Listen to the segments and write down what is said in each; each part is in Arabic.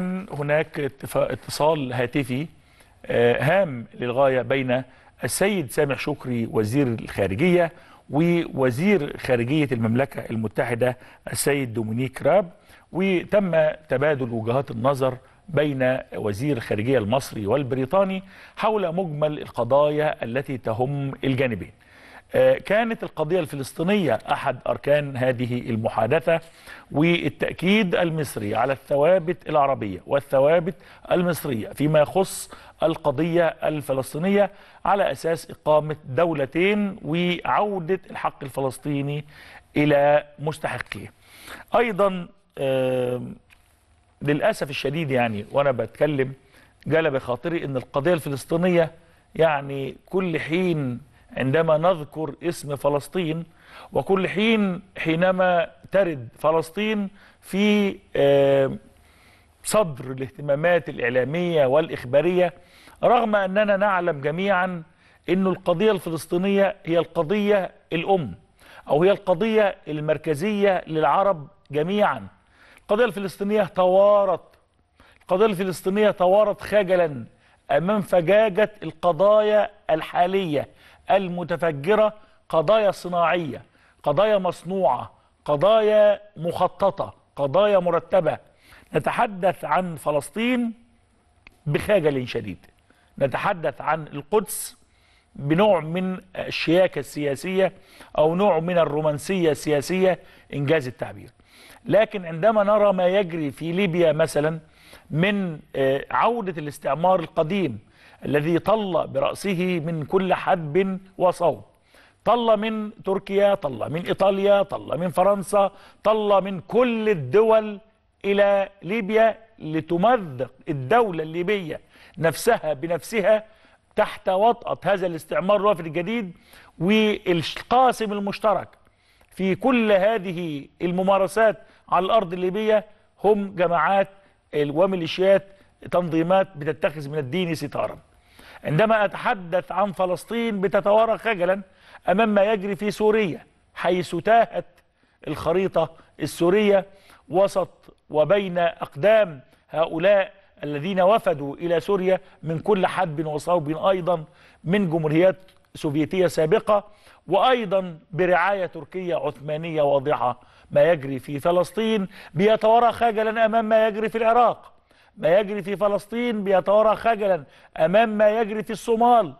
هناك اتفا- اتصال هاتفي آه، هام للغاية بين السيد سامح شكري وزير الخارجية ووزير خارجية المملكة المتحدة السيد دومينيك راب. وتم تبادل وجهات النظر بين وزير الخارجية المصري والبريطاني حول مجمل القضايا التي تهم الجانبين. كانت القضية الفلسطينية أحد أركان هذه المحادثة والتأكيد المصري على الثوابت العربية والثوابت المصرية فيما يخص القضية الفلسطينية على أساس إقامة دولتين وعودة الحق الفلسطيني إلى مستحقيه. أيضا آه، للأسف الشديد يعني وأنا بتكلم جلب بخاطري أن القضية الفلسطينية يعني كل حين عندما نذكر اسم فلسطين وكل حين حينما ترد فلسطين في آه، صدر الاهتمامات الإعلامية والإخبارية رغم أننا نعلم جميعا أن القضية الفلسطينية هي القضية الأم أو هي القضية المركزية للعرب جميعا. القضية الفلسطينية توارت القضية الفلسطينية توارت خجلا أمام فجاجة القضايا الحالية المتفجرة قضايا صناعية قضايا مصنوعة قضايا مخططة قضايا مرتبة. نتحدث عن فلسطين بخجل شديد. نتحدث عن القدس بنوع من الشياكة السياسية أو نوع من الرومانسية السياسية إنجاز التعبير. لكن عندما نرى ما يجري في ليبيا مثلا من آه، عودة الاستعمار القديم الذي طل برأسه من كل حدب وصوب. طل من تركيا طل من إيطاليا طل من فرنسا طل من كل الدول إلى ليبيا لتمزق الدولة الليبية نفسها بنفسها تحت وطأة هذا الاستعمار الوافد الجديد والقاسم المشترك في كل هذه الممارسات على الأرض الليبية هم جماعات وميليشيات تنظيمات بتتخذ من الدين ستارا. عندما أتحدث عن فلسطين بتتوارى خجلا أمام ما يجري في سوريا حيث تاهت الخريطة السورية وسط وبين أقدام هؤلاء الذين وفدوا إلى سوريا من كل حدب وصوب أيضا من جمهوريات سوفيتية سابقة وأيضا برعاية تركية عثمانية واضحة ما يجري في فلسطين بيتوارى خجلا أمام ما يجري في العراق. ما يجري في فلسطين بيتوارى خجلا أمام ما يجري في الصومال.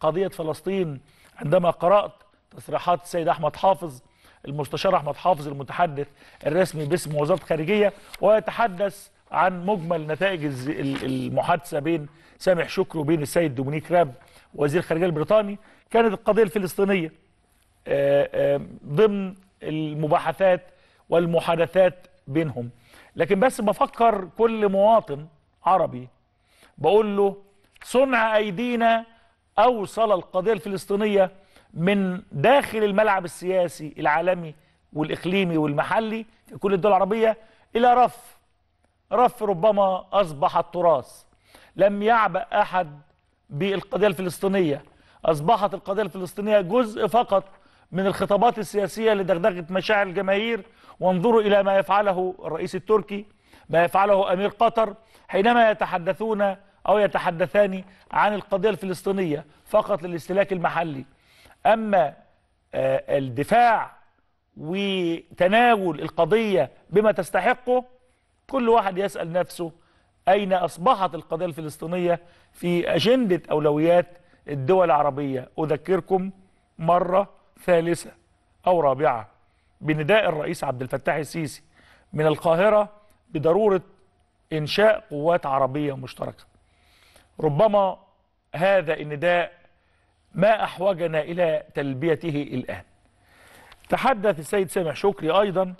قضية فلسطين عندما قرأت تصريحات السيد أحمد حافظ المستشار أحمد حافظ المتحدث الرسمي باسم وزارة الخارجية ويتحدث عن مجمل نتائج المحادثة بين سامح شكري وبين السيد دومينيك راب وزير الخارجية البريطاني. كانت القضية الفلسطينية آه، آه، ضمن المباحثات والمحادثات بينهم. لكن بس بفكر كل مواطن عربي بقول له صنع أيدينا أوصل القضية الفلسطينية من داخل الملعب السياسي العالمي والإقليمي والمحلي في كل الدول العربية إلى رف. رف ربما أصبح التراث. لم يعبأ أحد بالقضية الفلسطينية. أصبحت القضية الفلسطينية جزء فقط من الخطابات السياسية لدغدغة مشاعر الجماهير وانظروا إلى ما يفعله الرئيس التركي ما يفعله أمير قطر حينما يتحدثون أو يتحدثان عن القضية الفلسطينية فقط للاستهلاك المحلي. أما آه، الدفاع وتناول القضية بما تستحقه كل واحد يسأل نفسه أين أصبحت القضية الفلسطينية في أجندة أولويات الدول العربية. أذكركم مرة ثالثة أو رابعة بنداء الرئيس عبد الفتاح السيسي من القاهرة بضرورة إنشاء قوات عربية مشتركة. ربما هذا النداء ما أحوجنا إلى تلبيته الآن. تحدث السيد سامح شكري أيضا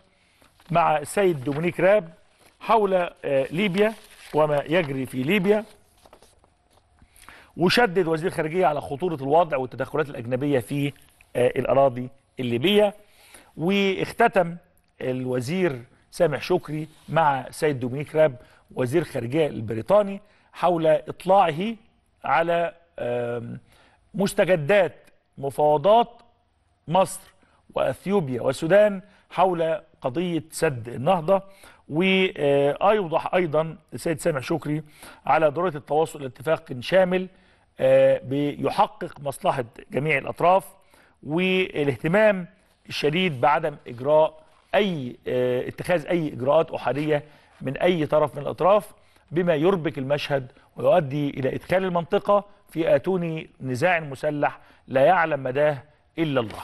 مع السيد دومينيك راب حول آه، ليبيا وما يجري في ليبيا. وشدد وزير الخارجية على خطورة الوضع والتدخلات الأجنبية في الأراضي الليبية واختتم الوزير سامح شكري مع سيد دومينيك راب وزير الخارجية البريطاني حول إطلاعه على مستجدات مفاوضات مصر وإثيوبيا والسودان حول قضية سد النهضة. وأيوضح أيضا السيد سامح شكري على ضرورة التواصل لاتفاق شامل آه، بيحقق مصلحة جميع الأطراف والاهتمام الشديد بعدم إجراء أي آه، اتخاذ أي إجراءات أحادية من أي طرف من الأطراف بما يربك المشهد ويؤدي إلى إدخال المنطقة في آتون نزاع مسلح لا يعلم مداه إلا الله.